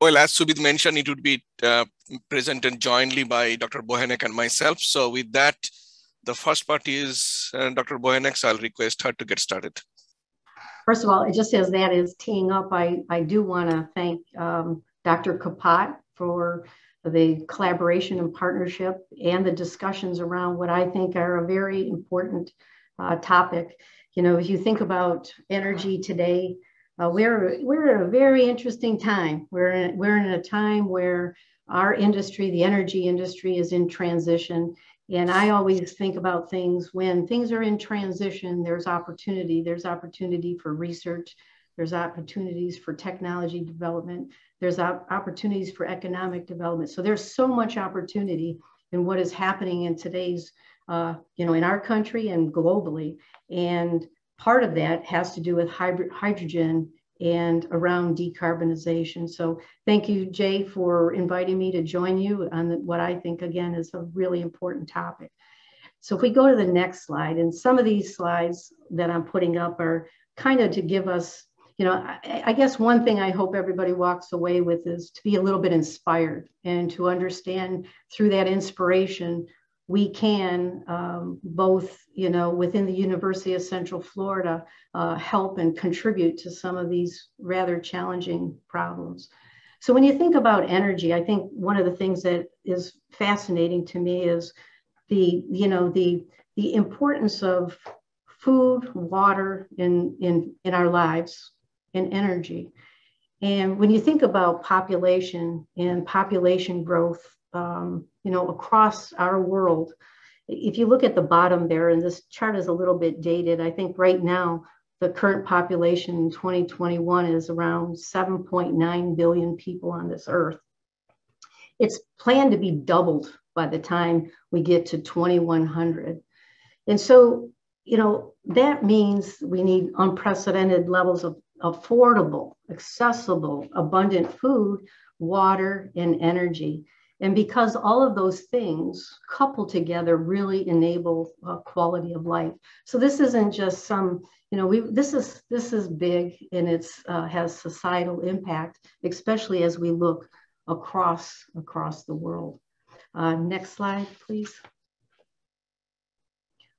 Well, as Subith mentioned, it would be uh, presented jointly by Dr. Bochenek and myself. So with that, the first part is uh, Dr. Bochenek, so I'll request her to get started. First of all, just as that is teeing up, I, I do want to thank um, Dr. Kapat for the collaboration and partnership and the discussions around what I think are a very important uh, topic. You know, if you think about energy today, uh, we're we're at a very interesting time. We're in, we're in a time where our industry, the energy industry, is in transition. And I always think about things when things are in transition, there's opportunity. There's opportunity for research. There's opportunities for technology development. There's op- opportunities for economic development. So there's so much opportunity in what is happening in today's, uh, you know, in our country and globally. And part of that has to do with hybrid, hydrogen and around decarbonization. So thank you, Jay, for inviting me to join you on what I think, again, is a really important topic. So if we go to the next slide, and some of these slides that I'm putting up are kind of to give us, you know, I, I guess one thing I hope everybody walks away with is to be a little bit inspired and to understand through that inspiration we can um, both, you know, within the University of Central Florida, uh, help and contribute to some of these rather challenging problems. So when you think about energy, I think one of the things that is fascinating to me is the, you know, the, the importance of food, water in, in, in our lives and energy. And when you think about population and population growth, um, you know, across our world. If you look at the bottom there, and this chart is a little bit dated, I think right now the current population in 2021 is around 7.9 billion people on this earth. It's planned to be doubled by the time we get to 2100. And so, you know, that means we need unprecedented levels of affordable, accessible, abundant food, water, and energy. And because all of those things coupled together really enable uh, quality of life. So this isn't just some, you know, we this is this is big and it's uh, has societal impact, especially as we look across across the world. Uh, next slide, please.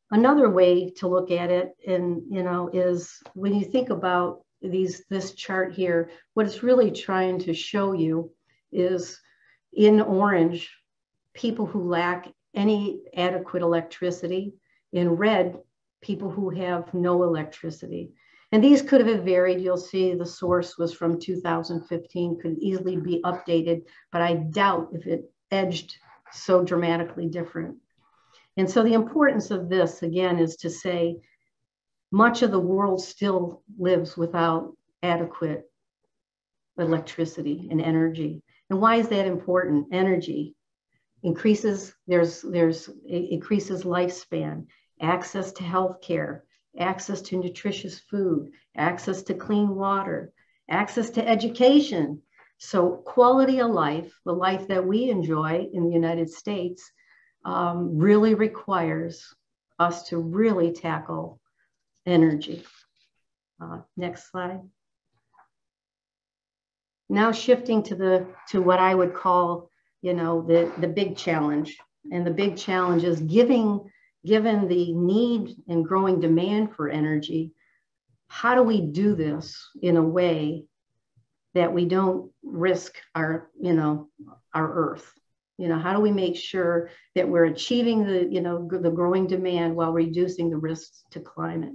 Another way to look at it, and you know, is when you think about these this chart here, what it's really trying to show you is in orange, people who lack any adequate electricity. In red, people who have no electricity. And these could have varied. You'll see the source was from 2015, could easily be updated, but I doubt if it edged so dramatically different. And so the importance of this, again, is to say much of the world still lives without adequate electricity and energy. And why is that important? Energy increases, there's, there's increases lifespan, access to health care, access to nutritious food, access to clean water, access to education. So quality of life, the life that we enjoy in the United States, um, really requires us to really tackle energy. Uh, next slide. Now shifting to the to what I would call, you know, the the big challenge. And the big challenge is giving given the need and growing demand for energy, how do we do this in a way that we don't risk our, you know, our earth? You know, how do we make sure that we're achieving the, you know, the growing demand while reducing the risks to climate?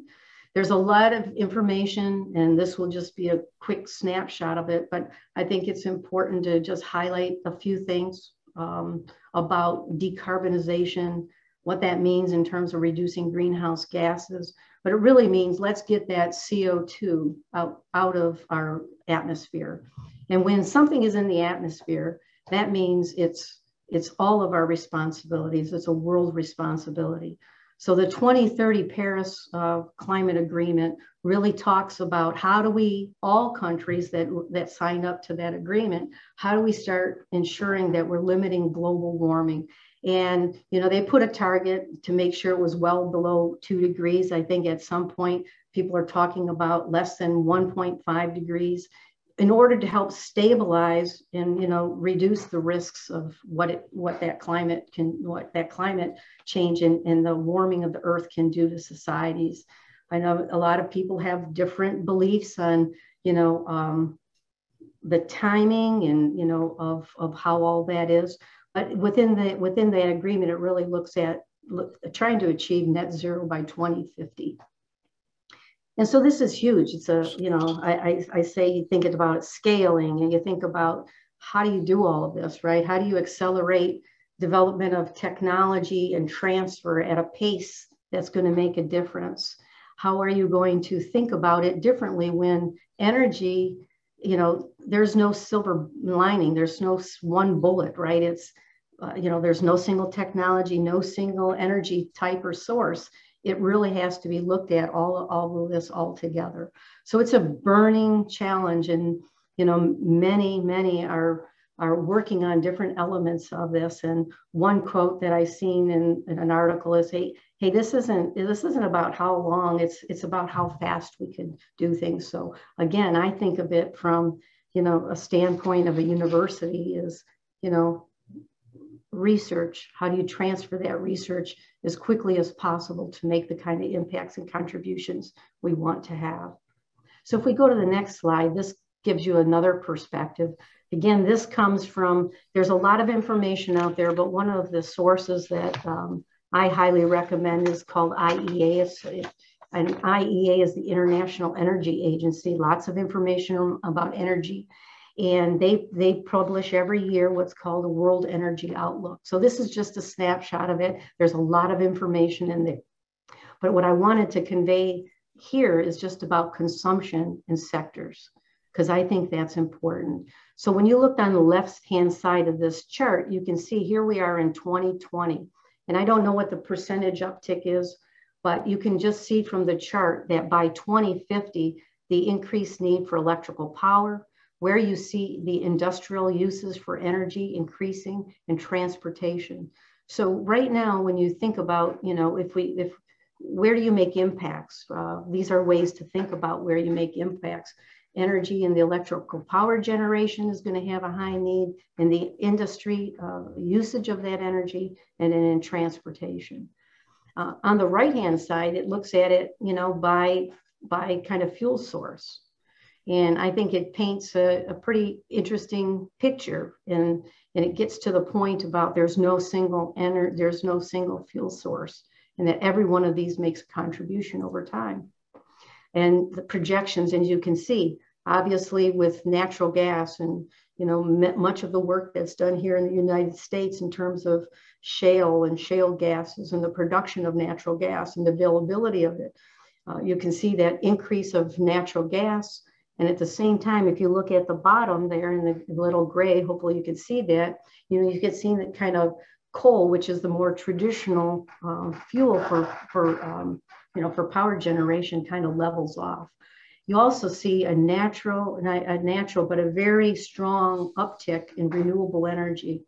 There's a lot of information, and this will just be a quick snapshot of it, but I think it's important to just highlight a few things um, about decarbonization, what that means in terms of reducing greenhouse gases. But it really means let's get that CO2 out, out of our atmosphere. And when something is in the atmosphere, that means it's it's all of our responsibilities. It's a world responsibility. So the 2030 Paris uh, Climate Agreement really talks about how do we, all countries that, that sign up to that agreement, how do we start ensuring that we're limiting global warming? And, you know, they put a target to make sure it was well below two degrees. I think at some point people are talking about less than 1.5 degrees. In order to help stabilize and you know reduce the risks of what it what that climate can what that climate change and, and the warming of the earth can do to societies. I know a lot of people have different beliefs on you know um, the timing and you know of of how all that is. But within the within that agreement it really looks at look, trying to achieve net zero by 2050 and so this is huge. It's a, you know, I, I, I say you think about scaling and you think about how do you do all of this, right? How do you accelerate development of technology and transfer at a pace that's going to make a difference? How are you going to think about it differently when energy, you know, there's no silver lining, there's no one bullet, right? It's, uh, you know, there's no single technology, no single energy type or source it really has to be looked at all, all of this all together. So it's a burning challenge. And, you know, many, many are, are working on different elements of this. And one quote that I've seen in, in an article is, hey, hey, this isn't this isn't about how long, it's it's about how fast we can do things. So again, I think of it from, you know, a standpoint of a university is, you know, research, how do you transfer that research as quickly as possible to make the kind of impacts and contributions we want to have. So if we go to the next slide, this gives you another perspective. Again, this comes from, there's a lot of information out there, but one of the sources that um, I highly recommend is called IEA. It's, and IEA is the International Energy Agency, lots of information about energy and they they publish every year what's called a world energy outlook. So this is just a snapshot of it. There's a lot of information in there. But what i wanted to convey here is just about consumption and sectors because i think that's important. So when you look on the left hand side of this chart you can see here we are in 2020 and i don't know what the percentage uptick is but you can just see from the chart that by 2050 the increased need for electrical power where you see the industrial uses for energy increasing and transportation. So right now, when you think about, you know, if we, if, where do you make impacts? Uh, these are ways to think about where you make impacts. Energy and the electrical power generation is going to have a high need in the industry uh, usage of that energy and then in transportation. Uh, on the right hand side, it looks at it, you know, by, by kind of fuel source. And I think it paints a, a pretty interesting picture and, and it gets to the point about there's no single ener- there's no single fuel source and that every one of these makes a contribution over time. And the projections, as you can see, obviously with natural gas and you know much of the work that's done here in the United States in terms of shale and shale gases and the production of natural gas and the availability of it. Uh, you can see that increase of natural gas and at the same time, if you look at the bottom there in the little gray, hopefully you can see that, you know, you can see that kind of coal, which is the more traditional um, fuel for, for um, you know, for power generation kind of levels off. You also see a natural, a natural, but a very strong uptick in renewable energy.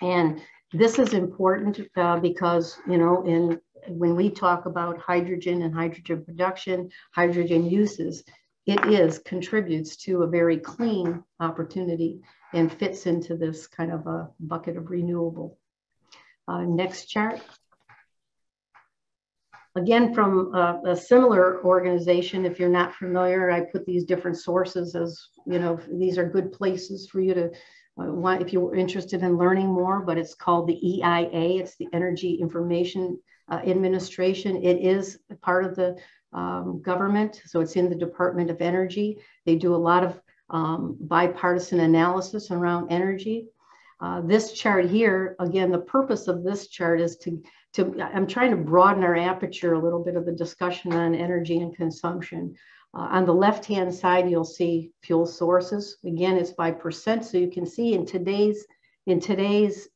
And this is important uh, because, you know, in when we talk about hydrogen and hydrogen production, hydrogen uses, it is contributes to a very clean opportunity and fits into this kind of a bucket of renewable. Uh, next chart. Again, from a, similar organization, if you're not familiar, I put these different sources as, you know, these are good places for you to, uh, want, if you're interested in learning more, but it's called the EIA, it's the Energy Information uh, Administration. It is part of the um, government. So it's in the Department of Energy. They do a lot of um, bipartisan analysis around energy. Uh, this chart here, again, the purpose of this chart is to, to, I'm trying to broaden our aperture a little bit of the discussion on energy and consumption. Uh, on the left-hand side, you'll see fuel sources. Again, it's by percent. So you can see in today's, in today's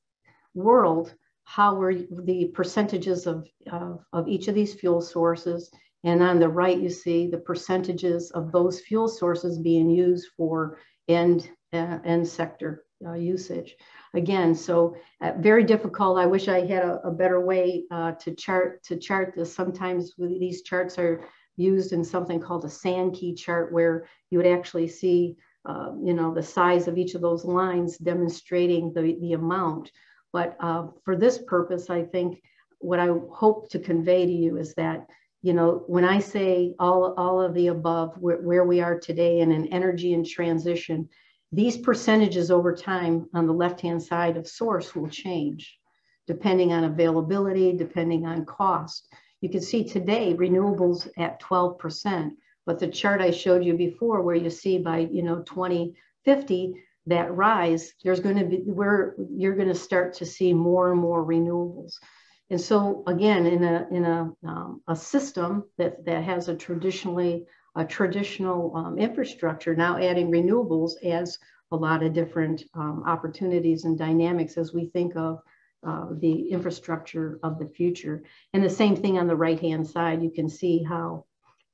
world, how were the percentages of, of, of each of these fuel sources and on the right, you see the percentages of those fuel sources being used for end, uh, end sector uh, usage. Again, so uh, very difficult. I wish I had a, a better way uh, to chart to chart this. Sometimes these charts are used in something called a Sankey chart, where you would actually see uh, you know, the size of each of those lines demonstrating the, the amount. But uh, for this purpose, I think what I hope to convey to you is that, you know, when I say all, all of the above, where, where we are today in an energy and transition, these percentages over time on the left-hand side of source will change depending on availability, depending on cost. You can see today renewables at 12%, but the chart I showed you before where you see by, you know, 2050, that rise, there's going to be where you're going to start to see more and more renewables. And so again, in a in a um, a system that that has a traditionally a traditional um, infrastructure, now adding renewables adds a lot of different um, opportunities and dynamics as we think of uh, the infrastructure of the future. And the same thing on the right hand side, you can see how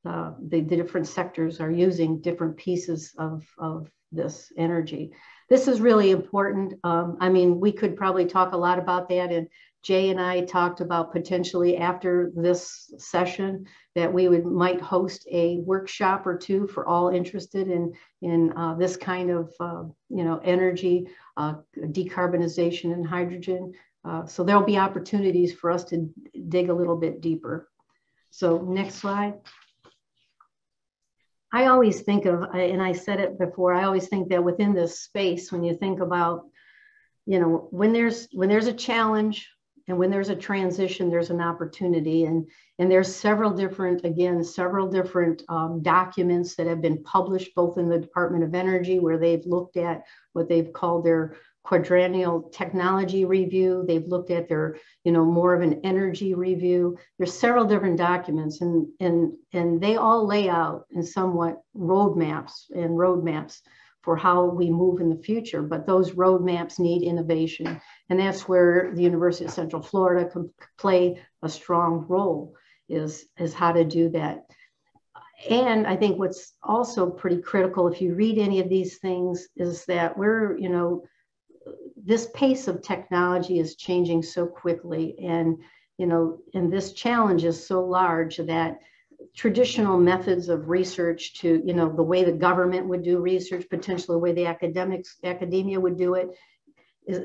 uh, the, the different sectors are using different pieces of, of this energy. This is really important. Um, I mean, we could probably talk a lot about that. And Jay and I talked about potentially after this session that we would might host a workshop or two for all interested in in uh, this kind of uh, you know energy, uh, decarbonization, and hydrogen. Uh, so there'll be opportunities for us to dig a little bit deeper. So next slide. I always think of, and I said it before, I always think that within this space, when you think about, you know, when there's when there's a challenge and when there's a transition, there's an opportunity. And, and there's several different, again, several different um, documents that have been published both in the Department of Energy, where they've looked at what they've called their quadrennial technology review. They've looked at their, you know, more of an energy review. There's several different documents and, and, and they all lay out in somewhat roadmaps and roadmaps for how we move in the future. But those roadmaps need innovation. And that's where the University of Central Florida can play a strong role is, is how to do that. And I think what's also pretty critical, if you read any of these things, is that we're, you know, this pace of technology is changing so quickly and you know and this challenge is so large that traditional methods of research to you know the way the government would do research potentially the way the academics academia would do it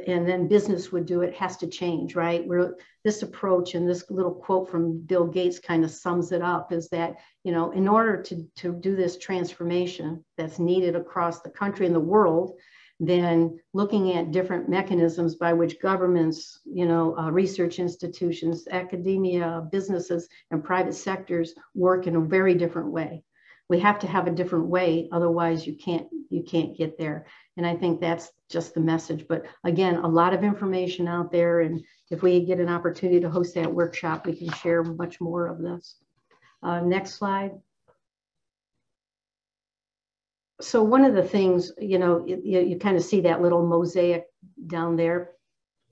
and then business would do it has to change right? Where this approach and this little quote from bill gates kind of sums it up is that you know in order to to do this transformation that's needed across the country and the world then looking at different mechanisms by which governments, you know, uh, research institutions, academia, businesses, and private sectors work in a very different way. We have to have a different way, otherwise you can't you can't get there. And I think that's just the message. But again, a lot of information out there, and if we get an opportunity to host that workshop, we can share much more of this. Uh, next slide so one of the things, you know, you, you kind of see that little mosaic down there.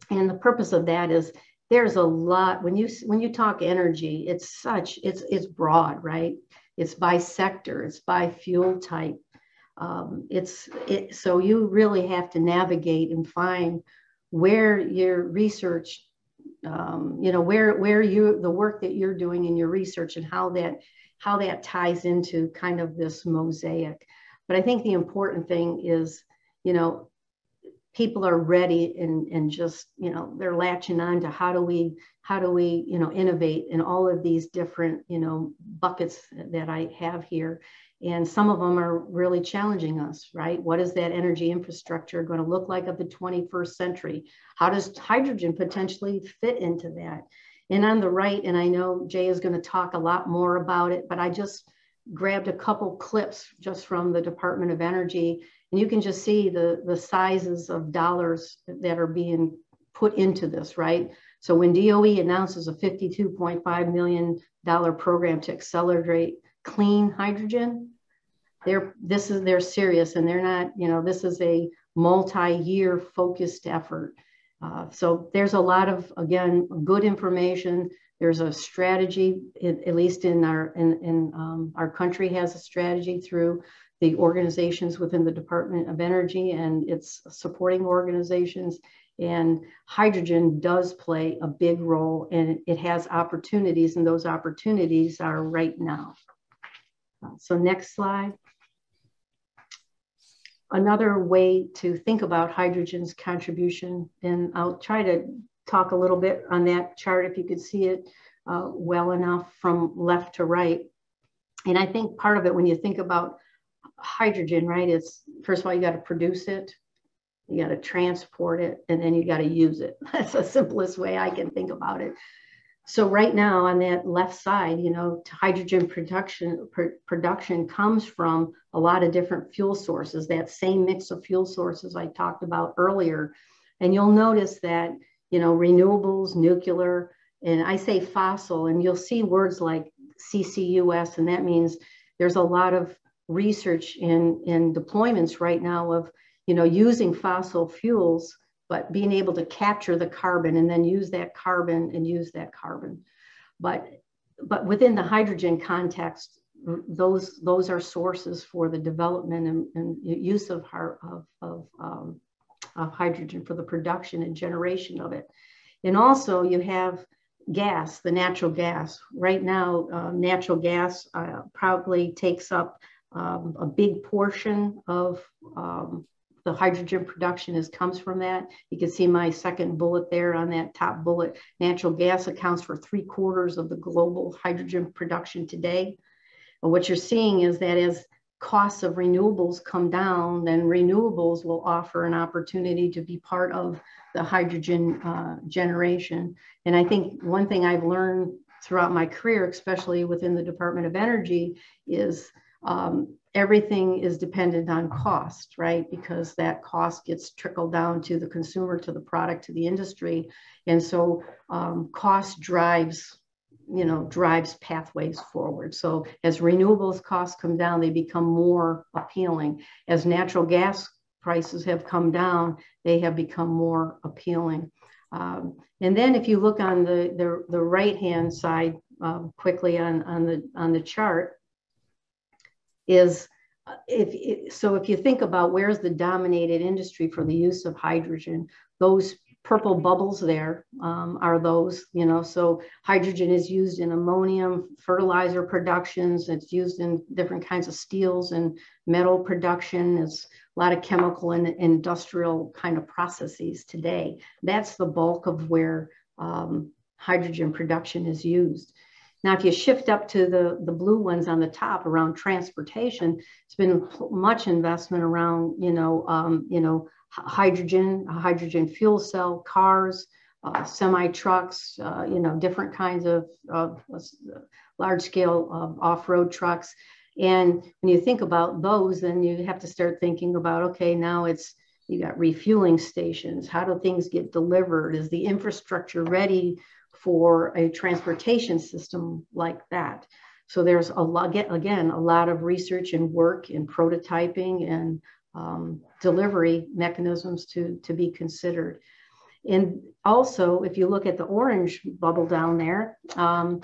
And the purpose of that is there's a lot when you when you talk energy, it's such it's it's broad, right? It's by sector, it's by fuel type. Um, it's it, so you really have to navigate and find where your research, um, you know, where where you the work that you're doing in your research and how that how that ties into kind of this mosaic. But I think the important thing is, you know, people are ready and, and just, you know, they're latching on to how do we, how do we, you know, innovate in all of these different, you know, buckets that I have here. And some of them are really challenging us, right? What is that energy infrastructure going to look like of the 21st century? How does hydrogen potentially fit into that? And on the right, and I know Jay is going to talk a lot more about it, but I just grabbed a couple clips just from the Department of Energy, and you can just see the, the sizes of dollars that are being put into this, right? So when DOE announces a $52.5 million program to accelerate clean hydrogen, they're this is they're serious and they're not, you know, this is a multi-year focused effort. Uh, so there's a lot of, again, good information there's a strategy, at least in our in, in um, our country has a strategy through the organizations within the Department of Energy and its supporting organizations. And hydrogen does play a big role and it has opportunities, and those opportunities are right now. So, next slide. another way to think about hydrogen's contribution, and I'll try to talk a little bit on that chart if you could see it uh, well enough from left to right. And I think part of it, when you think about hydrogen, right, it's first of all, you got to produce it, you got to transport it, and then you got to use it. That's the simplest way I can think about it. So right now on that left side, you know, hydrogen production pr production comes from a lot of different fuel sources, that same mix of fuel sources I talked about earlier. And you'll notice that, you know, renewables, nuclear, and I say fossil, and you'll see words like CCUS, and that means there's a lot of research in, in deployments right now of, you know, using fossil fuels, but being able to capture the carbon and then use that carbon and use that carbon. But, but within the hydrogen context, those, those are sources for the development and, and use of, of, of, um, of hydrogen for the production and generation of it. And also you have gas, the natural gas. Right now, uh, natural gas uh, probably takes up um, a big portion of um, the hydrogen production is comes from that. You can see my second bullet there on that top bullet. Natural gas accounts for three quarters of the global hydrogen production today. And what you're seeing is that as costs of renewables come down, then renewables will offer an opportunity to be part of the hydrogen uh, generation. And I think one thing I've learned throughout my career, especially within the Department of Energy, is um, everything is dependent on cost, right? Because that cost gets trickled down to the consumer, to the product, to the industry. And so um, cost drives, you know, drives pathways forward. So as renewables costs come down, they become more appealing. As natural gas prices have come down, they have become more appealing. Um, and then if you look on the, the, the right-hand side uh, quickly on, on, the, on the chart, is uh, if so if you think about where's the dominated industry for the use of hydrogen those purple bubbles there um, are those you know so hydrogen is used in ammonium fertilizer productions. It's used in different kinds of steels and metal production. It's a lot of chemical and industrial kind of processes today. That's the bulk of where um, hydrogen production is used. Now, if you shift up to the, the blue ones on the top around transportation, it's been much investment around, you know, um, you know, hydrogen, hydrogen fuel cell, cars, uh, semi trucks, uh, you know, different kinds of, of large scale uh, off road trucks. And when you think about those, then you have to start thinking about, okay, now it's, you got refueling stations. How do things get delivered? Is the infrastructure ready for a transportation system like that. So there's a lot, again, a lot of research and work and prototyping and um, delivery mechanisms to, to be considered. And also, if you look at the orange bubble down there, um,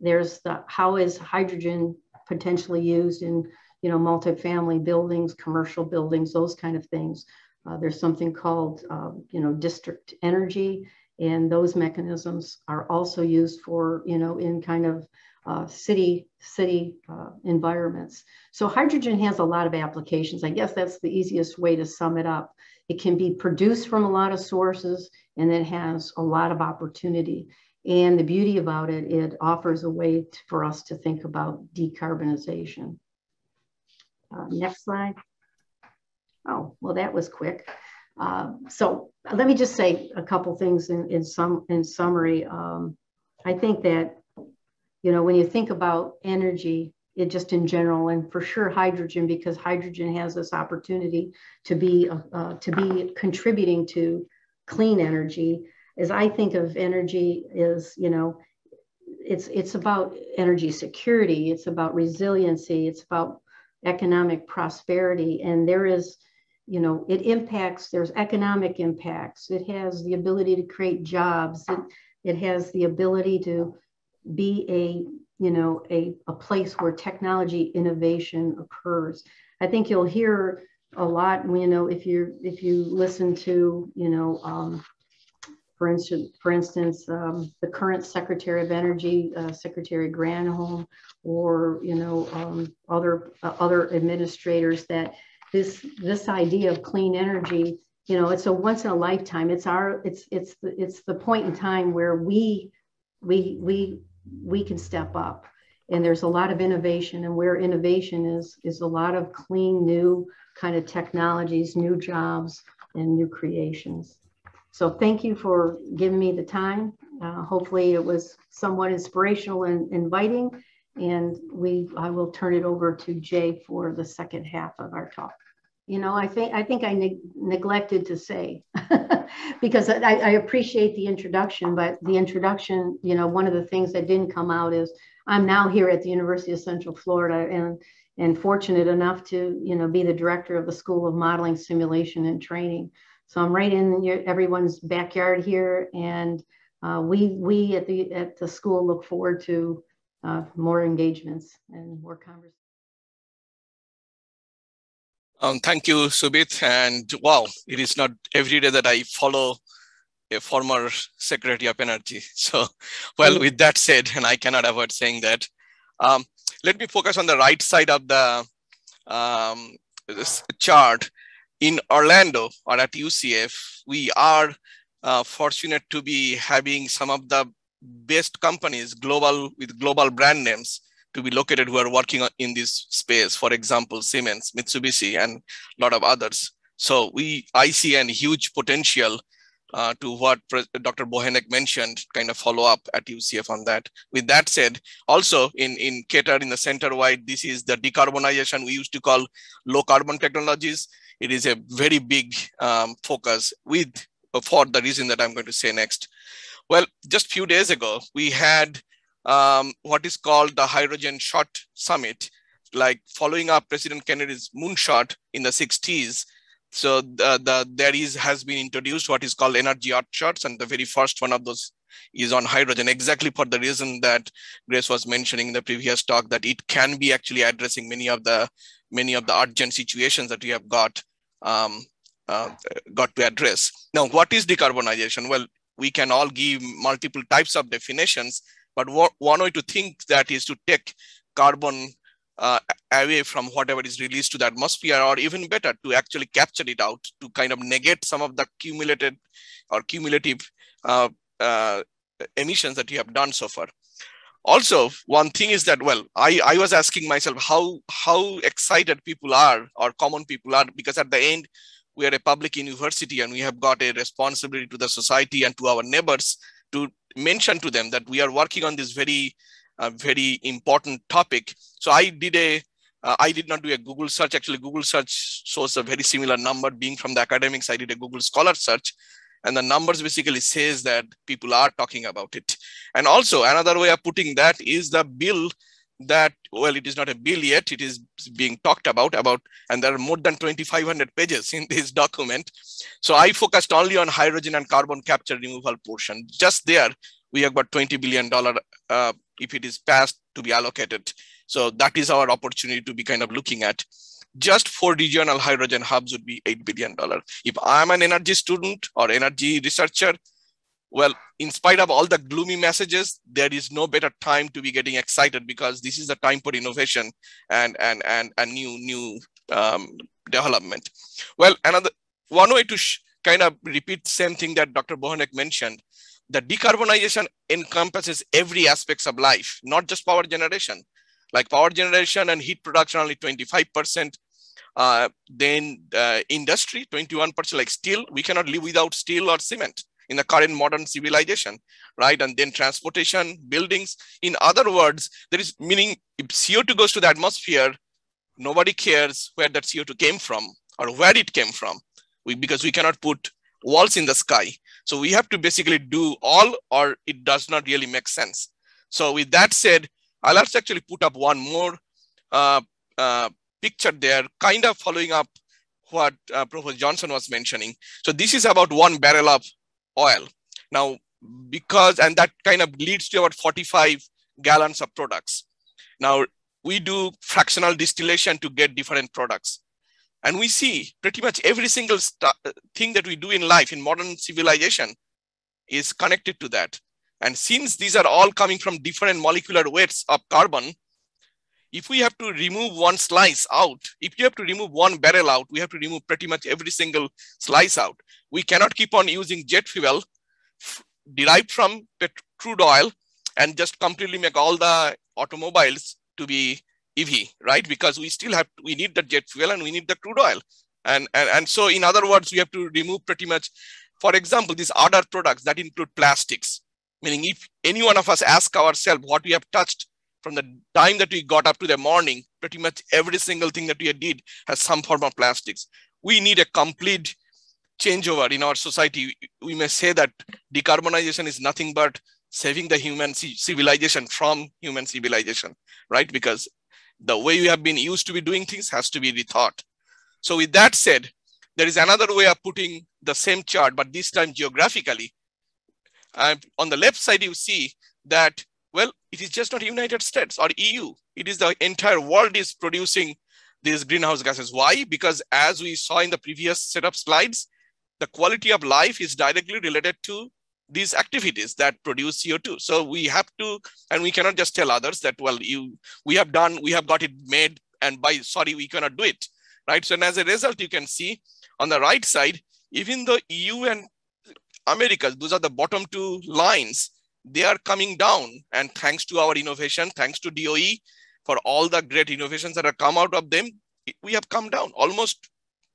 there's the how is hydrogen potentially used in you know multifamily buildings, commercial buildings, those kind of things. Uh, there's something called uh, you know district energy, and those mechanisms are also used for, you know, in kind of uh, city city uh, environments. So hydrogen has a lot of applications. I guess that's the easiest way to sum it up. It can be produced from a lot of sources and it has a lot of opportunity. And the beauty about it, it offers a way to, for us to think about decarbonization. Uh, next slide. Oh, well, that was quick. Uh, so let me just say a couple things in, in some in summary. Um, I think that you know when you think about energy, it just in general, and for sure hydrogen, because hydrogen has this opportunity to be uh, uh, to be contributing to clean energy. As I think of energy, is you know it's it's about energy security, it's about resiliency, it's about economic prosperity, and there is you know, it impacts, there's economic impacts. It has the ability to create jobs. It, it has the ability to be a, you know, a, a place where technology innovation occurs. I think you'll hear a lot, you know, if you if you listen to, you know, um, for instance, for instance, um, the current Secretary of Energy, uh, Secretary Granholm, or you know, um, other uh, other administrators that this this idea of clean energy, you know, it's a once in a lifetime. It's our it's it's the, it's the point in time where we we we we can step up. And there's a lot of innovation and where innovation is is a lot of clean new kind of technologies new jobs and new creations. So thank you for giving me the time. Uh, hopefully it was somewhat inspirational and inviting and we i will turn it over to jay for the second half of our talk you know i think i think i ne- neglected to say because I, I appreciate the introduction but the introduction you know one of the things that didn't come out is I'm now here at the University of Central Florida and and fortunate enough to you know be the director of the School of Modeling, Simulation, and Training. So I'm right in your, everyone's backyard here, and uh, we we at the at the school look forward to uh, more engagements and more conversations. Um, thank you, Subith. And wow, it is not every day that I follow a former Secretary of Energy. So, well, with that said, and I cannot avoid saying that, um, let me focus on the right side of the um, chart. In Orlando or at UCF, we are uh, fortunate to be having some of the best companies global with global brand names to be located who are working in this space. For example, Siemens, Mitsubishi, and a lot of others. So we, I see a huge potential uh, to what Dr. Bochenek mentioned, kind of follow up at UCF on that. With that said, also in, in CATER in the center wide, this is the decarbonization we used to call low carbon technologies. It is a very big um, focus with for the reason that I'm going to say next. Well, just a few days ago, we had um, what is called the Hydrogen Shot Summit, like following up President Kennedy's moonshot in the 60s so the, the, there is has been introduced what is called Energy Earthshots, and the very first one of those is on hydrogen, exactly for the reason that Grace was mentioning in the previous talk, that it can be actually addressing many of the many of the urgent situations that we have got um, uh, got to address. Now, what is decarbonization? Well, we can all give multiple types of definitions, but one way to think that is to take carbon uh, away from whatever is released to the atmosphere, or even better, to actually capture it out to kind of negate some of the cumulated or cumulative uh, uh, emissions that you have done so far. Also, one thing is that, well, I, I was asking myself how, how excited people are or common people are, because at the end, we are a public university and we have got a responsibility to the society and to our neighbors to mention to them that we are working on this very a very important topic. So I did a, uh, I did not do a Google search. Actually, Google search shows a very similar number. Being from the academics, I did a Google Scholar search, and the numbers basically says that people are talking about it. And also another way of putting that is the bill that well it is not a bill yet it is being talked about about and there are more than 2500 pages in this document so i focused only on hydrogen and carbon capture removal portion just there we have got 20 billion dollar uh, if it is passed to be allocated. So that is our opportunity to be kind of looking at. Just for regional hydrogen hubs would be $8 billion. If I'm an energy student or energy researcher, well, in spite of all the gloomy messages, there is no better time to be getting excited because this is the time for innovation and and and, and new new um, development. Well, another one way to kind of repeat the same thing that Dr. Bochenek mentioned the decarbonization encompasses every aspects of life, not just power generation. Like power generation and heat production, only 25%. Uh, then uh, industry, 21%, like steel, we cannot live without steel or cement in the current modern civilization, right? And then transportation, buildings. In other words, there is meaning if CO2 goes to the atmosphere, nobody cares where that CO2 came from or where it came from we, because we cannot put walls in the sky. So we have to basically do all or it does not really make sense. So with that said, I'll actually put up one more uh, uh, picture there, kind of following up what uh, Professor Johnson was mentioning. So this is about one barrel of oil. Now, because, and that kind of leads to about 45 gallons of products. Now, we do fractional distillation to get different products. And we see pretty much every single uh, thing that we do in life in modern civilization is connected to that. And since these are all coming from different molecular weights of carbon, if we have to remove one slice out, if you have to remove one barrel out, we have to remove pretty much every single slice out. We cannot keep on using jet fuel derived from crude oil and just completely make all the automobiles to be EV, right? Because we still have, we need the jet fuel and we need the crude oil. And, and, and so in other words, we have to remove pretty much, for example, these other products that include plastics, meaning if any one of us ask ourselves what we have touched from the time that we got up to the morning, pretty much every single thing that we did has some form of plastics. We need a complete changeover in our society. We may say that decarbonization is nothing but saving the human civilization from human civilization, right? Because the way we have been used to be doing things has to be rethought. So with that said, there is another way of putting the same chart, but this time geographically. Uh, on the left side, you see that, well, it is just not United States or EU. It is the entire world is producing these greenhouse gases. Why? Because as we saw in the previous set of slides, the quality of life is directly related to these activities that produce CO2. So we have to, and we cannot just tell others that, well, you, we have done, we have got it made and by, sorry, we cannot do it, right? So as a result, you can see on the right side, even the EU and America, those are the bottom two lines, they are coming down. And thanks to our innovation, thanks to DOE, for all the great innovations that have come out of them, we have come down almost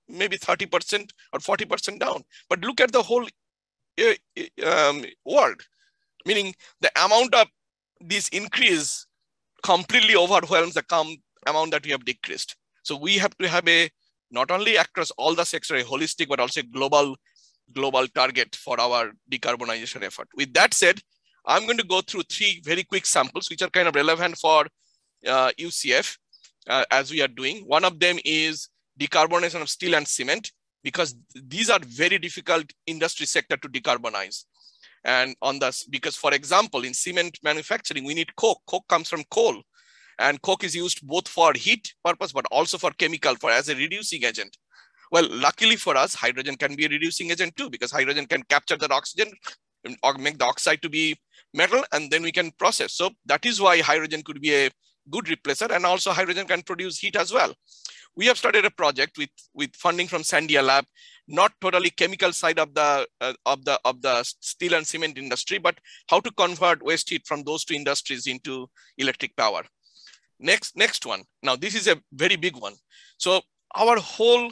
maybe 30% or 40% down. But look at the whole um, world, meaning the amount of this increase completely overwhelms the amount that we have decreased. So we have to have a not only across all the sectors, a holistic, but also global global target for our decarbonization effort. With that said, I'm going to go through three very quick samples, which are kind of relevant for uh, UCF uh, as we are doing. One of them is decarbonization of steel and cement because these are very difficult industry sector to decarbonize. And on this, because for example, in cement manufacturing, we need coke. Coke comes from coal and coke is used both for heat purpose, but also for chemical, for as a reducing agent. Well, luckily for us, hydrogen can be a reducing agent too, because hydrogen can capture the oxygen um, or make the oxide to be metal, and then we can process. So that is why hydrogen could be a good replacer, and also hydrogen can produce heat as well we have started a project with with funding from Sandia Lab, not totally chemical side of the uh, of the of the steel and cement industry, but how to convert waste heat from those two industries into electric power. Next next one. Now this is a very big one. So our whole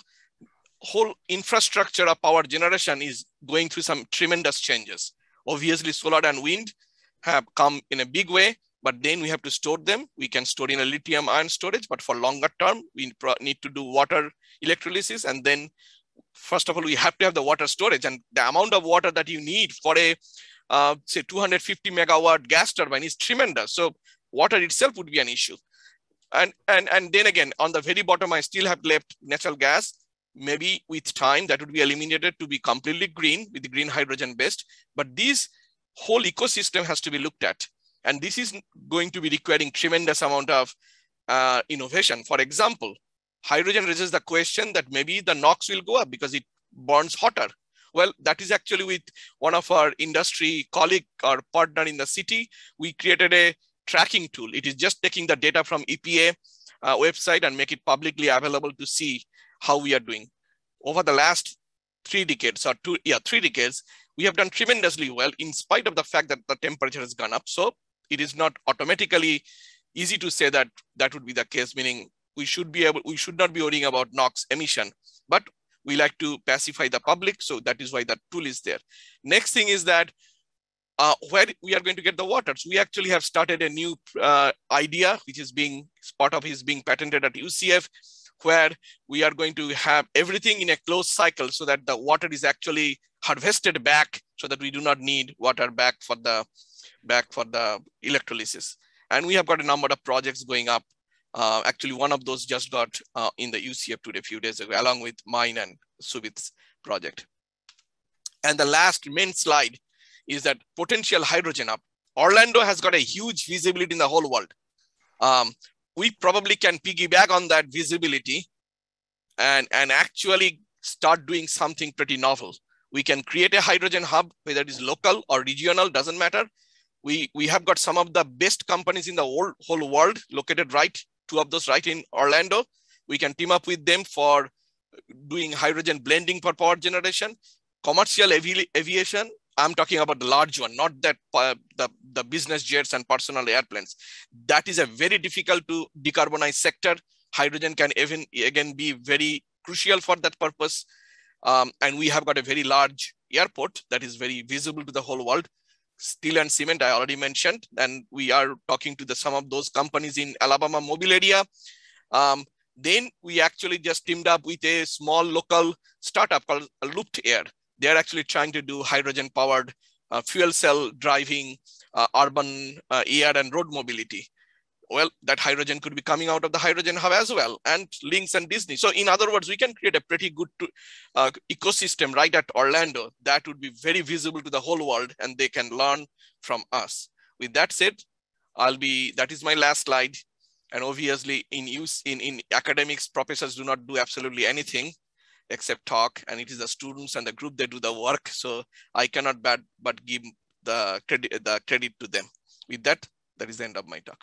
whole infrastructure of power generation is going through some tremendous changes. Obviously, solar and wind have come in a big way but then we have to store them. We can store in a lithium ion storage, but for longer term, we need to do water electrolysis. And then first of all, we have to have the water storage and the amount of water that you need for a, uh, say 250 megawatt gas turbine is tremendous. So water itself would be an issue. And, and, and then again, on the very bottom, I still have left natural gas. Maybe with time that would be eliminated to be completely green with the green hydrogen based, but this whole ecosystem has to be looked at and this is going to be requiring tremendous amount of uh, innovation. For example, hydrogen raises the question that maybe the NOx will go up because it burns hotter. Well, that is actually with one of our industry colleague or partner in the city. We created a tracking tool. It is just taking the data from EPA uh, website and make it publicly available to see how we are doing. Over the last three decades or two, yeah, three decades, we have done tremendously well in spite of the fact that the temperature has gone up. So it is not automatically easy to say that that would be the case, meaning we should be able, we should not be worrying about NOx emission, but we like to pacify the public. So that is why that tool is there. Next thing is that uh, where we are going to get the water. So we actually have started a new uh, idea, which is being part of is being patented at UCF, where we are going to have everything in a closed cycle so that the water is actually harvested back so that we do not need water back for the back for the electrolysis. And we have got a number of projects going up. Uh, actually, one of those just got uh, in the UCF today a few days ago, along with mine and Subith's project. And the last main slide is that potential hydrogen up. Orlando has got a huge visibility in the whole world. Um, we probably can piggyback on that visibility and, and actually start doing something pretty novel. We can create a hydrogen hub, whether it is local or regional, doesn't matter we we have got some of the best companies in the whole, whole world located right two of those right in Orlando. We can team up with them for doing hydrogen blending for power generation. Commercial avi aviation, I'm talking about the large one, not that uh, the, the business jets and personal airplanes. That is a very difficult to decarbonize sector. Hydrogen can even again be very crucial for that purpose. Um, and we have got a very large airport that is very visible to the whole world. Steel and cement, I already mentioned, and we are talking to the, some of those companies in Alabama mobile area. Um, then we actually just teamed up with a small local startup called LuftCar. They're actually trying to do hydrogen powered uh, fuel cell driving uh, urban uh, air and road mobility well, that hydrogen could be coming out of the hydrogen hub as well, and Lynx and Disney. So in other words, we can create a pretty good uh, ecosystem right at Orlando that would be very visible to the whole world and they can learn from us. With that said, I'll be, that is my last slide. And obviously in use, in, in academics, professors do not do absolutely anything except talk and it is the students and the group that do the work. So I cannot bad, but give the credit, the credit to them. With that, that is the end of my talk.